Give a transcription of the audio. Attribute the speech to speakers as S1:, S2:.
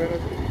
S1: better.